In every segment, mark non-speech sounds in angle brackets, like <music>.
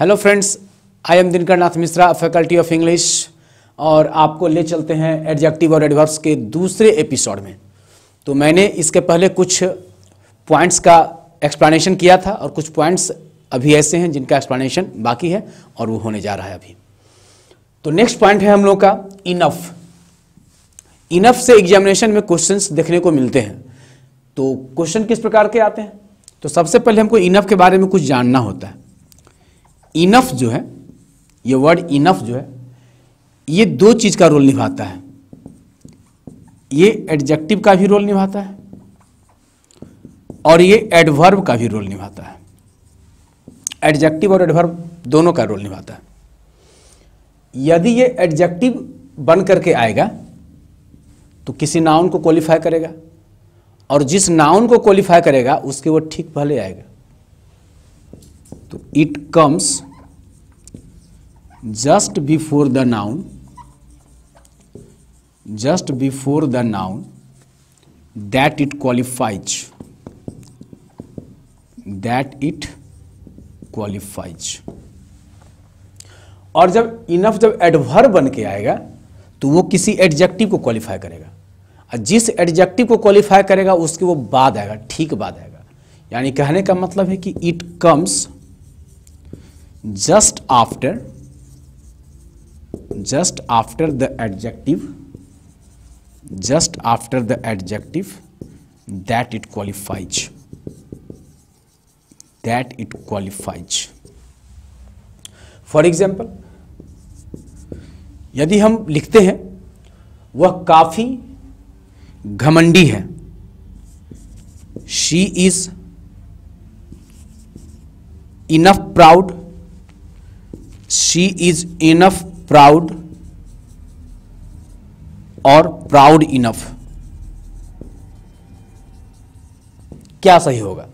Hello friends I am Dinkar Nath Mishra faculty of English और आपको ले चलते हैं एडजेक्टिव और एडवर्ब्स के दूसरे एपिसोड में। तो मैंने इसके पहले कुछ पॉइंट्स का एक्सप्लेनेशन किया था और कुछ पॉइंट्स अभी ऐसे हैं जिनका एक्सप्लेनेशन बाकी है और वो होने जा रहा है अभी। तो नेक्स्ट पॉइंट है हम लोग का इनफ इनफ से एग्जामिनेशन में क्वेश्चंस देखने को मिलते हैं। तो क्वेश्चन किस प्रकार के आते हैं? तो सबसे पहले हमको इनफ के बारे में कुछ जानना होता है। इनफ जो है, ये वर्ड इनफ जो है, ये दो चीज़ का रोल निभाता है। ये एडजेक्टिव का भी रोल निभाता है और ये एडवर्ब का भी रोल निभाता है। एडजेक्टिव और एडवर्ब दोनों का रोल निभाता है। यदि ये एडजेक्टिव बन करके आएगा तो किसी नाउन को क्वालिफाई करेगा और जिस नाउन को क्वालिफाई करेगा, उसके वो ठीक पहले आएगा। तो it comes just before the noun just before the noun that it qualifies that it qualifies और जब इनफ जब एडवर्ब बन के आएगा तो वो किसी एडजेक्टिव को क्वालिफाई करेगा। और जिस एडजेक्टिव को क्वालिफाई करेगा, उसके वो बाद आएगा, ठीक बाद आएगा। यानी कहने का मतलब है कि it comes just after just after the adjective just after the adjective that it qualifies that it qualifies for example यदि हम लिखते हैं, वह काफ़ी घमंडी है। She is enough proud she is enough proud और प्राउड इनफ क्या सही होगा?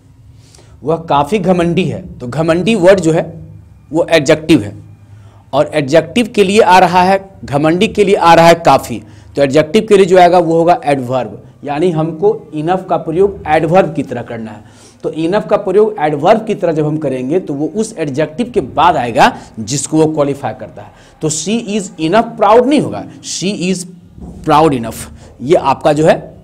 वह काफ़ी घमंडी है। तो घमंडी वर्ड जो है, वो एडजेक्टिव है। और एडजेक्टिव के लिए आ रहा है, घमंडी के लिए आ रहा है काफ़ी। तो एडजेक्टिव के लिए जो आएगा, वो होगा एडवर्ब यानी हमको इनफ का प्रयोग एडवर्ब की तरह करना है। तो इनफ का प्रयोग एडवर्ब की तरह जब हम करेंगे तो वो उस एडजेक्टिव के बाद आएगा जिसको वो क्वालिफाई करता है। तो शी इज़ इनफ प्राउड नहीं होगा। शी इज़ प्राउड इनफ ये आपका जो है,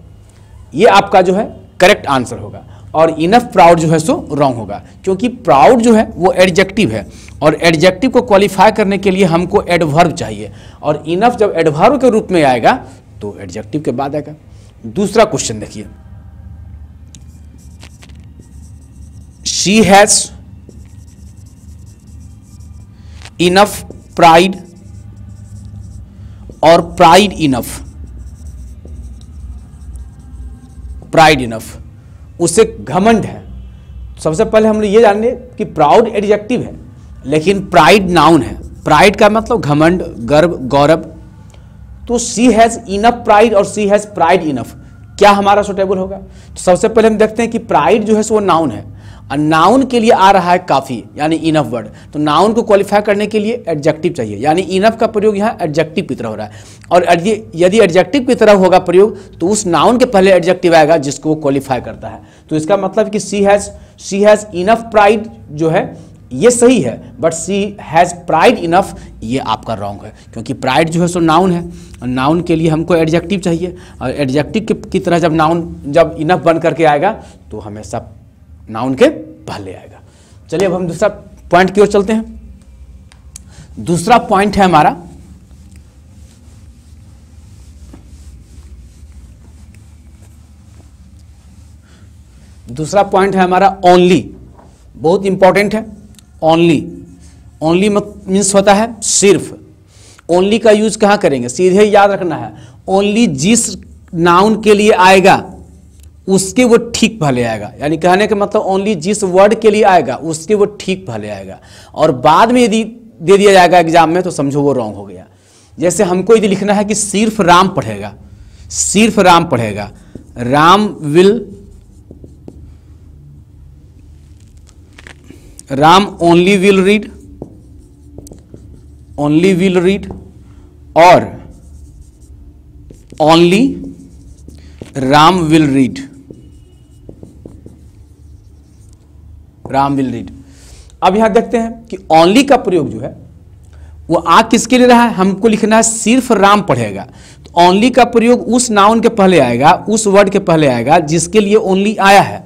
ये आपका जो है करेक्ट आंसर होगा। और इनफ प्राउड जो है सो रॉन्ग होगा। क्योंकि प्राउड जो है, वो एडजेक्टिव है। और एडजेक्टिव को क्वालिफाई करने के लिए हमको एडवर्ब चाहिए। और इनफ जब एडवर्ब के रूप में आएगा तो एडजेक्टिव के बाद आएगा। दूसरा क्वेश्चन देखिए। शी हैज़ इनफ प्राइड और प्राइड इनफ प्राइड इनफ उसे घमंड है। सबसे पहले हम लोग ये जान जानने कि प्राउड एडजेक्टिव है, लेकिन प्राइड नाउन है। प्राइड का मतलब घमंड, गर्व, गौरव। तो सी हैज़ इनफ प्राइड और सी हैज़ प्राइड इनफ क्या हमारा सुटेबल होगा? तो सबसे पहले हम देखते हैं कि प्राइड जो है सो वो नाउन है। और नाउन के लिए आ रहा है काफ़ी, यानी इनफ वर्ड तो नाउन को क्वालिफाई करने के लिए एडजेक्टिव चाहिए, यानी इनफ का प्रयोग यहाँ एडजेक्टिव की तरह हो रहा है। और यदि एडजेक्टिव की तरह होगा प्रयोग तो उस नाउन के पहले एडजेक्टिव आएगा जिसको वो क्वालिफाई करता है। तो इसका मतलब कि she has she has enough pride जो है, ये सही है but she has pride enough ये आपका रॉन्ग है। क्योंकि प्राइड जो है सो नाउन है, और नाउन के लिए हमको एडजेक्टिव चाहिए। और एडजेक्टिव की तरह जब नाउन जब इनफ बन करके आएगा तो हमेशा नाउन के पहले आएगा। चलिए अब हम दूसरा पॉइंट की ओर चलते हैं। दूसरा पॉइंट है हमारा, दूसरा पॉइंट है हमारा ओनली बहुत इंपॉर्टेंट है ओनली ओनली मीन्स होता है सिर्फ़। ओनली का यूज़ कहाँ करेंगे? सीधे याद रखना है। ओनली जिस नाउन के लिए आएगा उसके वो ठीक पहले आएगा। यानी कहने का मतलब ओनली जिस वर्ड के लिए आएगा, उसके वो ठीक पहले आएगा। और बाद में यदि दे दिया जाएगा एग्ज़ाम में तो समझो वो रॉन्ग हो गया। जैसे हमको यदि लिखना है कि सिर्फ़ राम पढ़ेगा, सिर्फ़ राम पढ़ेगा, Ram will Ram only will read only will read और only Ram will read Ram will read अब यहाँ देखते हैं कि ओनली का प्रयोग जो है, वो आ किसके लिए रहा है? हमको लिखना है सिर्फ़ राम पढ़ेगा। तो ओनली का प्रयोग उस नाउन के पहले आएगा, उस वर्ड के पहले आएगा, जिसके लिए ओनली आया है।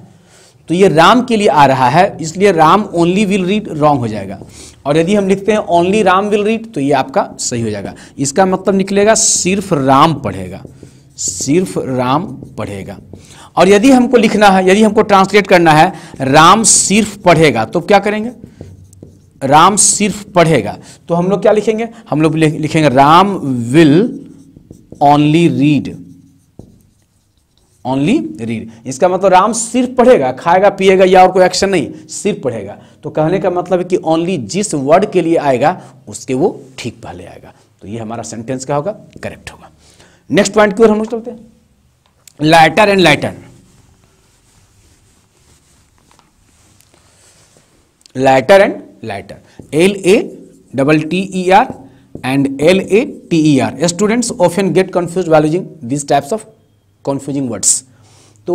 तो ये राम के लिए आ रहा है, इसलिए Ram only will read wrong हो जाएगा। और यदि हम लिखते हैं ओनली राम विल रीड तो ये आपका सही हो जाएगा। इसका मतलब निकलेगा सिर्फ़ राम पढ़ेगा। सिर्फ़ राम पढ़ेगा। और यदि हमको लिखना है, यदि हमको ट्रांसलेट करना है, राम सिर्फ़ पढ़ेगा तो क्या करेंगे? राम सिर्फ़ पढ़ेगा। तो हम लोग क्या लिखेंगे? हम लोग लिखेंगे, Ram will only read only read इसका मतलब राम सिर्फ़ पढ़ेगा, खाएगा, पिएगा या और कोई एक्शन नहीं, सिर्फ़ पढ़ेगा। तो कहने का मतलब है कि ओनली जिस वर्ड के लिए आएगा, उसके वो ठीक पहले आएगा। तो ये हमारा सेंटेंस क्या होगा? करेक्ट होगा। नेक्स्ट पॉइंट की ओर हम लोग चलते हैं। Latter and latter latter and latter L A double T E R and L A T E R students often get confuse using these types of confusing words. तो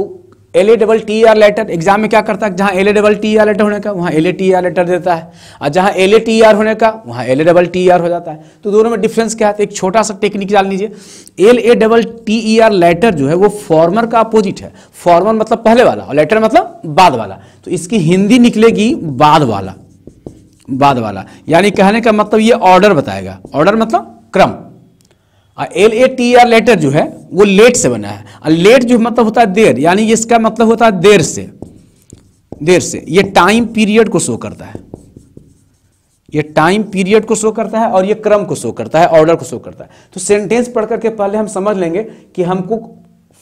L A double T R latter exam में क्या करता है? जहाँ L A double T R latter होने का, वहाँ L A T R later देता है। और जहाँ एल ए टी आर होने का, वहाँ L A double T R हो जाता है। तो दोनों में डिफरेंस क्या है? एक छोटा सा टेक्निक डाल लीजिए। L A double T E R latter जो है, वो फॉर्मर का अपोजिट है। फॉर्मर मतलब पहले वाला, और लेटर मतलब बाद वाला। तो इसकी हिंदी निकलेगी बाद वाला। बाद वाला। यानी कहने का मतलब ये ऑर्डर बताएगा। ऑर्डर मतलब क्रम। L A T R later जो है, वो लेट से बना है। और लेट जो मतलब होता है देर, यानी इसका मतलब होता है देर से। देर से। ये टाइम पीरियड को शो करता है। ये टाइम पीरियड को शो करता है और ये क्रम को शो करता है ऑर्डर को शो करता है। तो सेंटेंस पढ़ करके पहले हम समझ लेंगे कि हमको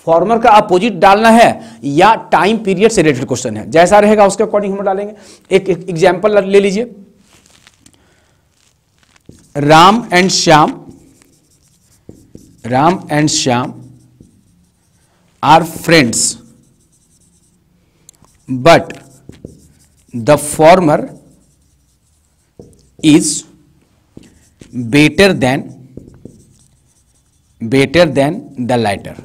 फॉर्मर का अपोजिट डालना है या टाइम पीरियड से रिलेटेड क्वेश्चन है। जैसा रहेगा उसके अकॉर्डिंग हम डालेंगे। एक एग्ज़ाम्पल ले लीजिए। Ram and Shyam Ram and Shyam are friends but the former is better than better than the latter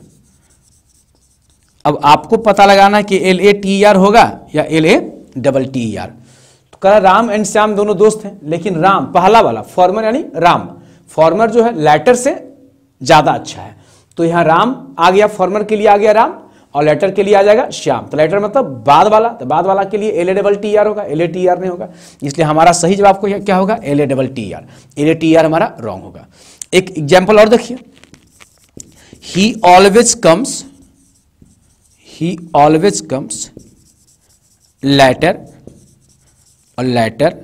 अब आपको पता लगाना कि एल ए टी आर होगा या L A double T R तो कह राम एंड श्याम दोनों दोस्त हैं, लेकिन राम, पहला वाला फॉर्मर यानी राम। फॉर्मर जो है लेटर से ज़्यादा अच्छा है। तो यहाँ राम आ गया फॉर्मर के लिए आ गया राम, और लेटर के लिए आ जाएगा श्याम। तो लेटर मतलब बाद वाला तो बाद वाला के लिए L A double T R होगा एल ए टी आर नहीं होगा। इसलिए हमारा सही जवाब को क्या होगा? L A double T R L A T R हमारा रॉन्ग होगा। एक एग्ज़ाम्पल और देखिए। He always comes he always comes later और later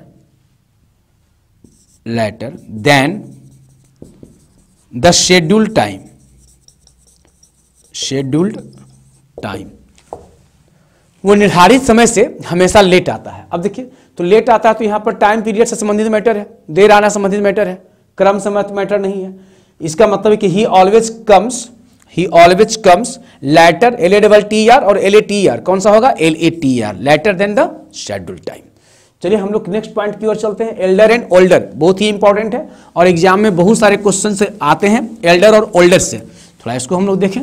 later than the scheduled time. Scheduled time. वो निर्धारित समय से हमेशा लेट आता है। अब देखिए तो लेट आता है तो यहाँ पर टाइम पीरियड से संबंधित मैटर है। देर आना संबंधित मैटर है। क्रम समय मैटर नहीं है। इसका मतलब है कि he always comes he always comes later L A double T R और एल ए टी आर कौन सा होगा? L A T R later than the schedule time चलिए हम लोग नेक्स्ट पॉइंट की ओर चलते हैं एल्डर एंड ओल्डर बहुत ही इंपॉर्टेंट है। और एग्ज़ाम में बहुत सारे क्वेश्चन आते हैं एल्डर और ओल्डर से। थोड़ा इसको हम लोग देखें।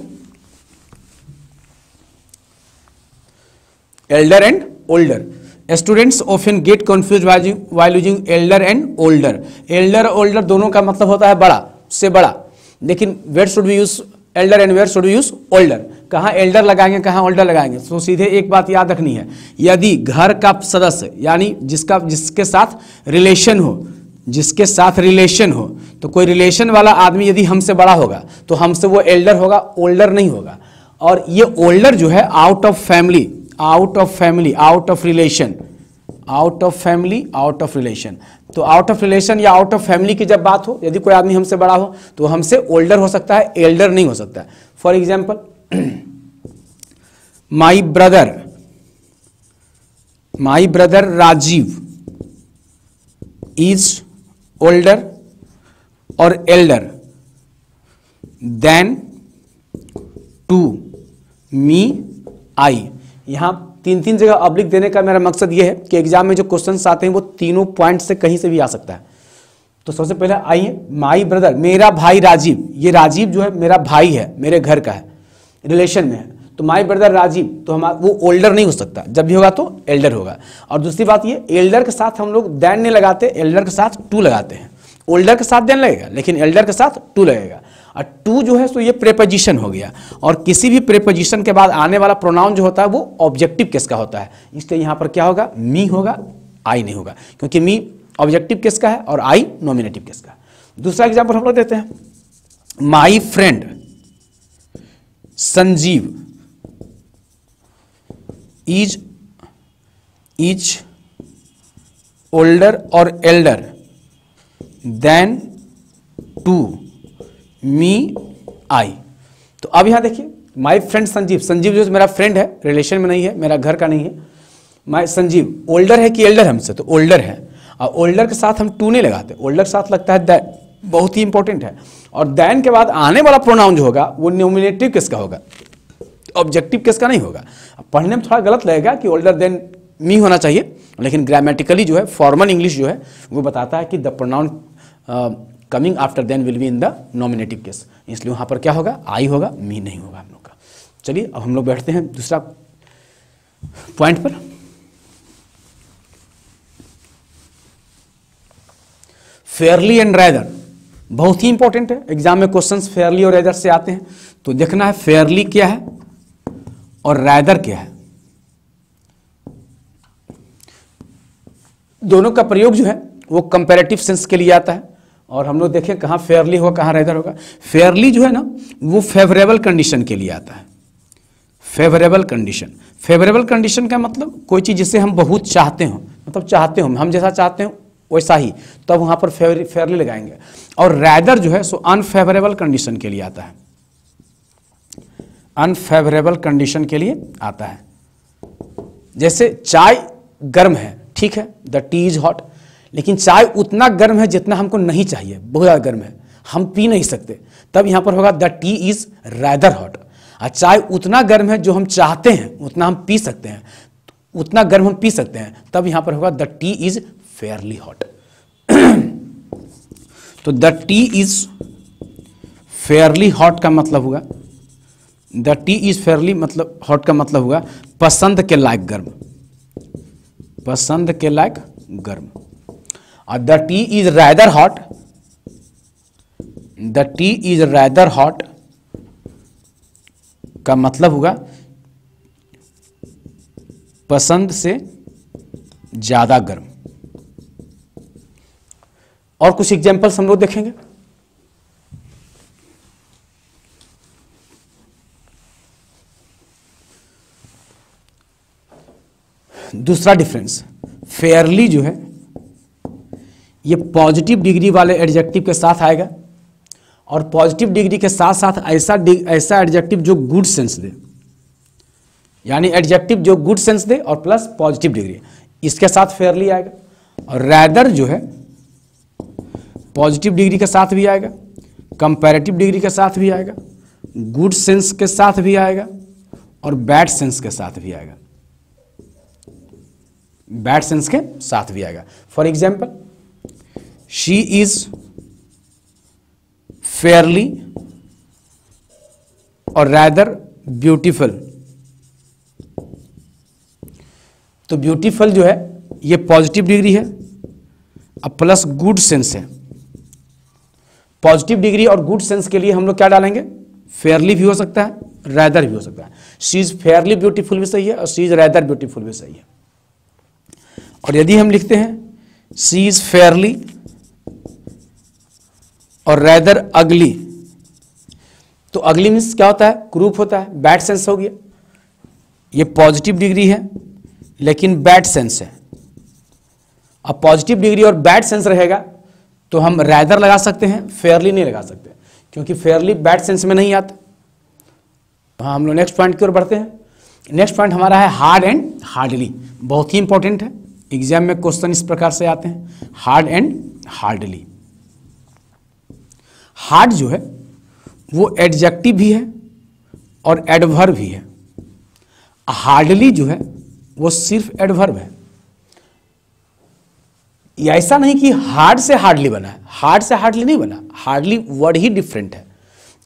Elder and older students often get confuse while using elder and older elder older दोनों का मतलब होता है बड़ा, से बड़ा। लेकिन where should we use elder and where should use older कहाँ एल्डर लगाएँगे, कहाँ ओल्डर लगाएँगे? तो सीधे एक बात याद रखनी है। यदि घर का सदस्य, यानी जिसका, जिसके साथ रिलेशन हो, जिसके साथ रिलेशन हो तो कोई रिलेशन वाला आदमी यदि हमसे बड़ा होगा तो हमसे वो एल्डर होगा ओल्डर नहीं होगा। और ये ओल्डर जो है out of family out of family out of relation out of family out of relation तो आउट ऑफ़ रिलेशन या आउट ऑफ़ फैमिली की जब बात हो, यदि कोई आदमी हमसे बड़ा हो तो हमसे ओल्डर हो सकता है एल्डर नहीं हो सकता है। For example my brother my brother Rajiv is older और elder than to me I यहाँ तीन तीन जगह अब्लिक देने का मेरा मकसद यह है कि एग्ज़ाम में जो क्वेश्चन आते हैं वो तीनों पॉइंट से कहीं से भी आ सकता है। तो सबसे पहले आइए माई ब्रदर मेरा भाई राजीव, ये राजीव जो है मेरा भाई है, मेरे घर का है रिलेशन में है। तो माई ब्रदर राजीव तो हम वो ओल्डर नहीं हो सकता, जब भी होगा तो एल्डर होगा। और दूसरी बात ये एल्डर के साथ हम लोग दैन नहीं लगाते एल्डर के साथ टू लगाते हैं। ओल्डर के साथ दैन लगेगा, लेकिन एल्डर के साथ टू लगेगा। और टू जो है सो ये प्रेपोजिशन हो गया। और किसी भी प्रेपोजिशन के बाद आने वाला प्रोनाउन जो होता है वो ऑब्जेक्टिव केस का होता है। इसलिए यहाँ पर क्या होगा? मी होगा आई नहीं होगा। क्योंकि मी ऑब्जेक्टिव केस का है और आई नॉमिनेटिव केस का दूसरा एग्ज़ाम्पल हम लोग देते हैं। My friend Sanjeev is is older और elder than to me I तो अब यहाँ देखिए माई फ्रेंड संजीव। संजीव जो मेरा फ्रेंड है रिलेशन में नहीं है, मेरा घर का नहीं है। माई संजीव ओल्डर है कि एल्डर हमसे? तो ओल्डर है। और ओल्डर के साथ हम टू नहीं लगाते। ओल्डर के साथ लगता है दैन बहुत ही इंपॉर्टेंट है। और दैन के बाद आने वाला प्रोनाउन जो होगा, वो नोमिनेटिव किसका होगा? ऑब्जेक्टिव किसका नहीं होगा? पढ़ने में थोड़ा गलत लगेगा कि ओल्डर देन मी होना चाहिए। लेकिन ग्रामेटिकली जो है फॉर्मल इंग्लिश जो है, वो बताता है कि the pronoun coming after than will be in the nominative case इसलिए वहाँ पर क्या होगा? आई होगा मी नहीं होगा हम लोग का। चलिए, अब हम लोग बैठते हैं दूसरा पॉइंट पर। फेयरली एंड रैदर बहुत ही इंपॉर्टेंट है। एग्ज़ाम में क्वेश्चंस फेयरली और रैदर से आते हैं। तो देखना है फेयरली क्या है और रैदर क्या है। दोनों का प्रयोग जो है, वो कंपेरेटिव सेंस के लिए आता है। और हम लोग देखें कहाँ फेयरली होगा, कहाँ रैदर होगा। फेयरली जो है ना, वो फेवरेबल कंडीशन के लिए आता है। Favourable condition. फेवरेबल कंडीशन का मतलब कोई चीज़ जिसे हम बहुत चाहते हो मतलब चाहते हो, हम जैसा चाहते हो, वैसा ही, तब तो वहाँ पर फेवर, फेयरली लगाएँगे। और रैदर जो है, सो अनफेवरेबल कंडीशन के लिए आता है। अनफेवरेबल कंडीशन के लिए आता है। जैसे चाय गर्म है, ठीक है द टी इज़ हॉट लेकिन चाय उतना गर्म है जितना हमको नहीं चाहिए, बहुत ज़्यादा गर्म है। हम पी नहीं सकते। तब यहाँ पर होगा, the tea is rather hot. और चाय उतना गर्म है जो हम चाहते हैं, उतना हम पी सकते हैं, उतना गर्म हम पी सकते हैं। तब यहाँ पर होगा, the tea is fairly hot. <clears throat> तो the tea is fairly hot का मतलब हुआ द टी इज़ फेयरली मतलब हॉट का मतलब हुआ पसंद के लायक गर्म। पसंद के लायक गर्म। और the tea is rather hot the tea is rather hot का मतलब होगा, पसंद से ज़्यादा गर्म। और कुछ एग्जाम्पल्स हम लोग देखेंगे। दूसरा डिफरेंस फेयरली जो है ये पॉजिटिव डिग्री वाले एडजेक्टिव के साथ आएगा। और पॉजिटिव डिग्री के साथ साथ ऐसा ऐसा एडजेक्टिव जो गुड सेंस दे। यानी एडजेक्टिव जो गुड सेंस दे और प्लस पॉजिटिव डिग्री इसके साथ फेयरली आएगा। और रैदर जो है पॉजिटिव डिग्री के साथ भी आएगा। कंपैरेटिव डिग्री के साथ भी आएगा। गुड सेंस के साथ भी आएगा। और बैड सेंस के साथ भी आएगा। बैड सेंस के साथ भी आएगा। For example she is fairly और रैदर ब्यूटीफुल तो ब्यूटीफुल जो है, ये पॉजिटिव डिग्री है, अब प्लस गुड सेंस है। पॉजिटिव डिग्री और गुड सेंस के लिए हम लोग क्या डालेंगे? फेयरली भी हो सकता है रैदर भी हो सकता है। शी इज़ फेयरली ब्यूटीफुल भी सही है और शी इज़ रैदर ब्यूटीफुल भी सही है। और यदि हम लिखते हैं सी इज़ फेयरली और रैदर अगली तो अगली मीन्स क्या होता है? ग्रुप होता है। बैड सेंस हो गया। ये पॉजिटिव डिग्री है, लेकिन बैड सेंस है। अब पॉजिटिव डिग्री और बैड सेंस रहेगा तो हम रैदर लगा सकते हैं फेयरली नहीं लगा सकते। क्योंकि फेयरली बैड सेंस में नहीं आता। हाँ हम लोग नेक्स्ट पॉइंट की ओर बढ़ते हैं। नेक्स्ट पॉइंट हमारा है हार्ड एंड हार्डली बहुत ही इंपॉर्टेंट है। एग्ज़ाम में क्वेश्चन इस प्रकार से आते हैं। हार्ड एंड हार्डली हार्ड जो है, वो एडजेक्टिव भी है और एडवर्ब भी है। हार्डली जो है, वो सिर्फ़ एडवर्ब है। ऐसा नहीं कि हार्ड से हार्डली बना है। हार्ड से हार्डली नहीं बना। हार्डली वर्ड ही डिफरेंट है।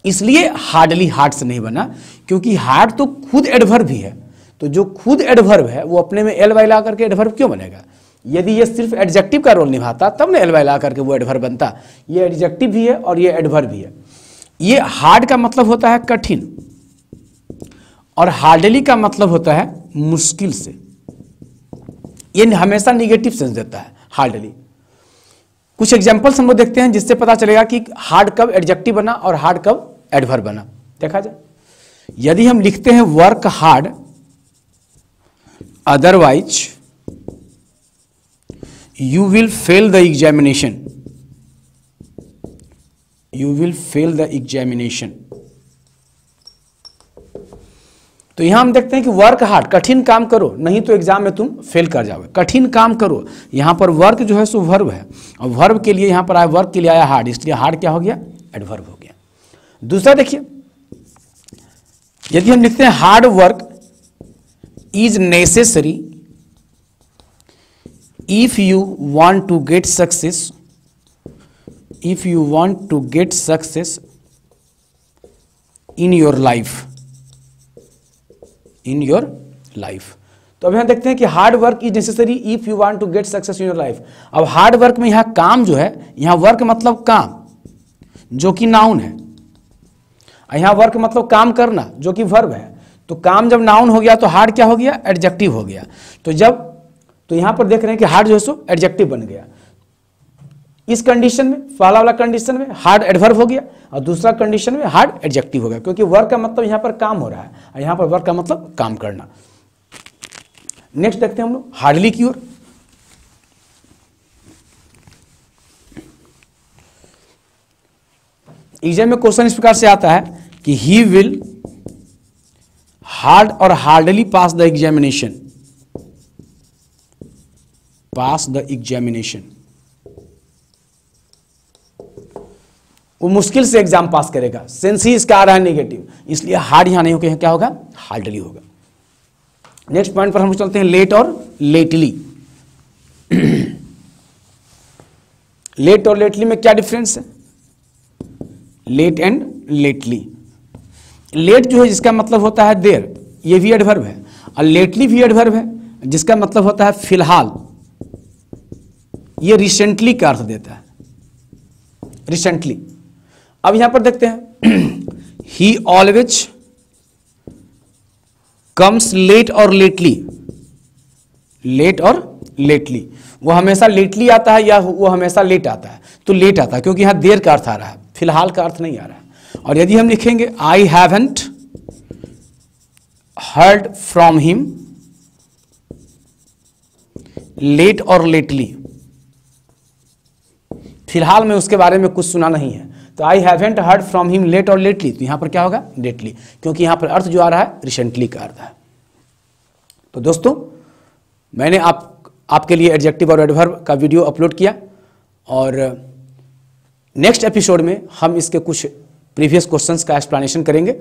इसलिए हार्डली हार्ड से नहीं बना, क्योंकि हार्ड तो खुद एडवर्ब भी है। तो जो खुद एडवर्ब है, वो अपने में एल वाई ला करके एडवर्ब क्यों बनेगा? यदि ये सिर्फ़ एडजेक्टिव का रोल निभाता, तब ना एलवाई ला करके वो एडवर्ब बनता। ये एडजेक्टिव भी है और ये एडवर्ब भी है। ये हार्ड का मतलब होता है कठिन और हार्डली का मतलब होता है मुश्किल से। ये हमेशा निगेटिव सेंस देता है हार्डली कुछ एग्जाम्पल्स हम लोग देखते हैं जिससे पता चलेगा कि हार्ड कब एडजेक्टिव बना और हार्ड कब एडवर्ब बना। देखा जाए। यदि हम लिखते हैं work hard otherwise you will fail the examination you will fail the examination तो यहाँ हम देखते हैं कि वर्क हार्ड कठिन काम करो, नहीं तो एग्ज़ाम में तुम फेल कर जाओगे। कठिन काम करो। यहाँ पर वर्क जो है सो वर्ब है। और वर्ब के लिए यहाँ पर आया वर्क के लिए आया हार्ड इसलिए हार्ड क्या हो गया? एडवर्ब हो गया। दूसरा देखिए, यदि हम लिखते हैं hard work is necessary if you want to get success if you want to get success in your life in your life तो अब यहाँ देखते हैं कि hard work is necessary if you want to get success in your life अब hard work में यहाँ काम जो है, यहाँ वर्क मतलब काम, जो कि नाउन है। यहाँ वर्क मतलब काम करना, जो कि वर्ब है। तो काम जब नाउन हो गया तो हार्ड क्या हो गया? एडजेक्टिव हो गया। तो जब तो यहाँ पर देख रहे हैं कि हार्ड जो है सो एडजेक्टिव बन गया। इस कंडीशन में पहला वाला कंडीशन में हार्ड एडवर्ब हो गया और दूसरा कंडीशन में हार्ड एडजेक्टिव हो गया, क्योंकि वर्क का मतलब यहाँ पर काम हो रहा है और यहाँ पर वर्क का मतलब काम करना। नेक्स्ट देखते हैं हम लोग हार्डली की ओर एग्ज़ाम में क्वेश्चन इस प्रकार से आता है कि ही विल हार्ड और hardly pass the examination pass the examination वो मुश्किल से एग्ज़ाम पास करेगा। सेंस ही इसका आ रहा है नेगेटिव इसलिए हार्ड यहाँ नहीं होकर क्या होगा? हार्डली होगा। नेक्स्ट पॉइंट पर हम चलते हैं लेट और लेटली लेट <clears throat> और लेटली में क्या डिफरेंस है? लेट एंड लेटली लेट जो है, जिसका मतलब होता है देर, ये भी एडवर्ब है। और लेटली भी एडवर्ब है, जिसका मतलब होता है फ़िलहाल। ये रिसेंटली का अर्थ देता है। रिसेंटली अब यहाँ पर देखते हैं। ही ऑलवेज कम्स लेट और लेटली लेट और लेटली वो हमेशा लेटली आता है या वो हमेशा लेट आता है। तो लेट आता है, क्योंकि यहाँ देर का अर्थ आ रहा है। फ़िलहाल का अर्थ नहीं आ रहा है। और यदि हम लिखेंगे I haven't heard from him late और लेटली फ़िलहाल में उसके बारे में कुछ सुना नहीं है। तो I haven't heard from him late और लेटली तो यहाँ पर क्या होगा? लेटली क्योंकि यहाँ पर अर्थ जो आ रहा है रिसेंटली का अर्थ है। तो दोस्तों, मैंने आप, आपके लिए एडजेक्टिव और एडवर्ब का वीडियो अपलोड किया और नेक्स्ट एपिसोड में हम इसके कुछ प्रीवियस क्वेश्चंस का एक्सप्लेनेशन करेंगे।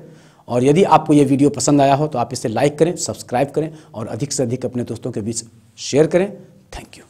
और यदि आपको ये वीडियो पसंद आया हो तो आप इसे लाइक करें सब्सक्राइब करें और अधिक से अधिक अपने दोस्तों के बीच शेयर करें। Thank you